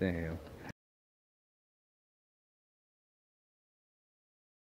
Damn.